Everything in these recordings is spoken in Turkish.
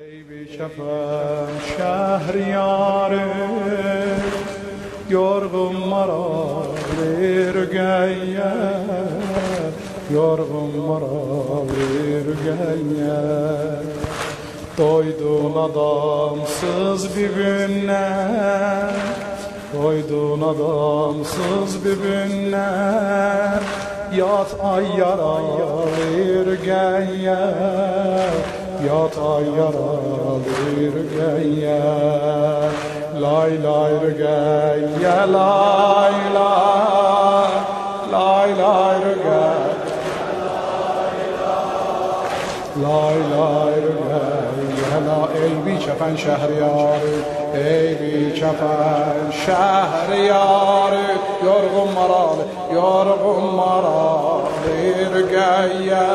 ای بیشفم شهریاره yorgun mara bir geye yorgun mara bir geye doydun adamsız bir günler doydun adamsız bir günler yat ay yaralı geye yat ay yaralı geye. Lay lay geye lay lay. Lay lay Lay lay lay la ey bir çepen şehriyar ey bir çepen şehriyar yorgun maral yorgun maral bir geye.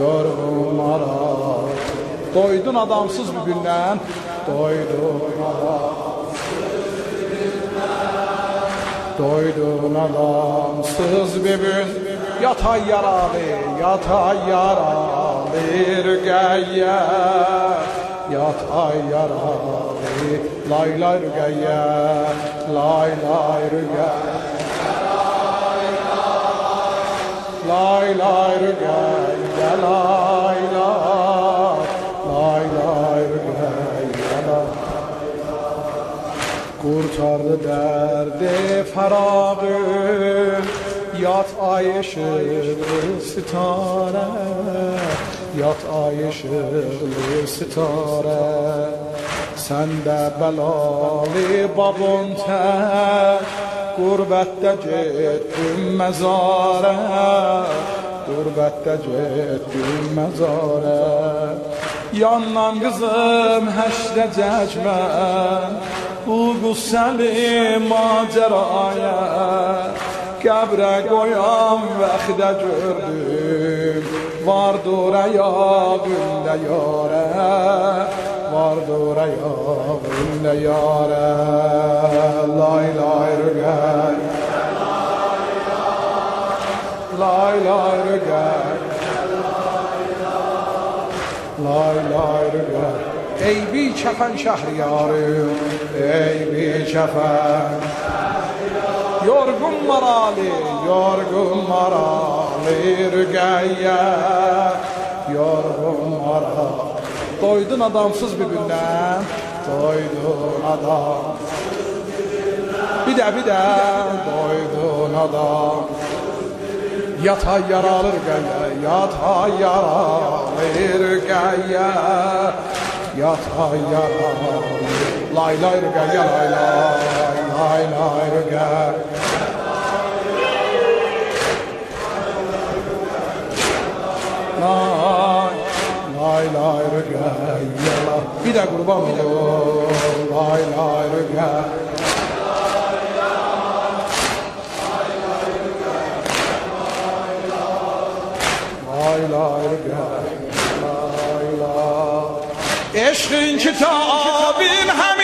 Yorgun doydun adamsız bir günden. Doydun adam Doydun adamsız bir gün. Yatay yaralı, yatay yaralı rügeye. Yatay yaralı, lay lay rügeye Lay lay rügeye. Lay lay rügeye, lay lay Kurtardı derdi ferağı Yat ay ışıklı sitare. Yat ay ışıklı sitare. Sen de belalı babun te. Gurbette gittim mezare. Gurbette gittim mezare. Yandan kızım heşlecek ben Bu güzeli maceraya Qəbrə qoyan vaxtda gördüm. Vardır ayağımda yara Vardır ayağımda yara Lay lay rügər Lay lay rügər Lay lay rügər Ey bir çəfən şəhriyarı Ey bir çəfən Yorgun marali, yorgun marali rügeye Yorgun marali. Doydun adamsız bir günden Doydun adam. Bir de bir de doydun adam. Yatay yaralı rügeye Yatay yaralı rügeye Yatay yaralı Lay lay rügeye lay lay. Lay lay rügeye Lay lay lay rügeye Bir de kurban olur Lay lay rügeye Lay عشق این تا آبیم هم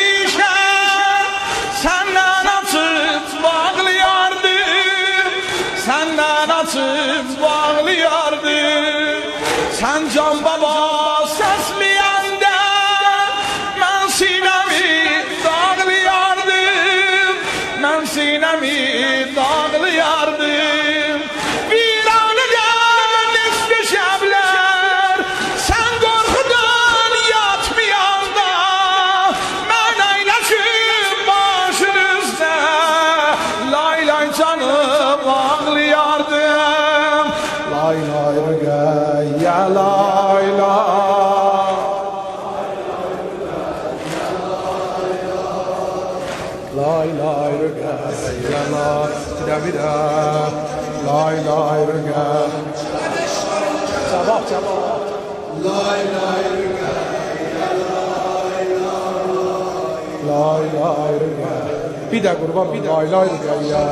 Bir de kurban bir de. Lay lay rüge ya.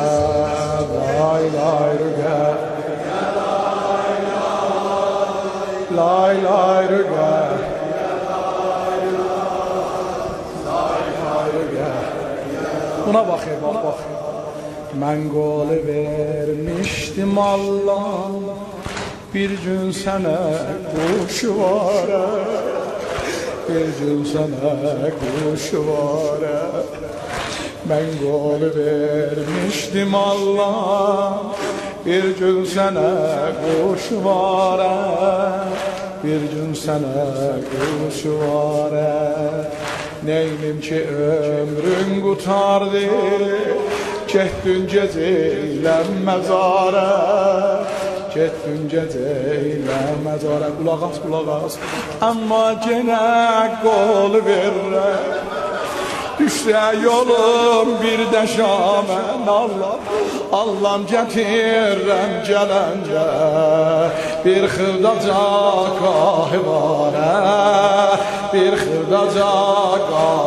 Lay lay rüge Lay lay rüge Buna bakayım bak bak. Ben golü vermiştim Allah Bir gün sənə quşu var. Bir gün sana kuşvara Ben kol vermiştim Allah Bir gün sana kuşvara Bir gün sana kuşvara Neynim ki ömrün kurtardı Çekdün geceyle mezara Çekdün geceyle mezara Kulak as kulak as. Ama gene kol verir Düşse yolum bir de şamen Allah Allah'ım getirem gelence. Bir xırdaca kahvara Bir xırdaca kahvara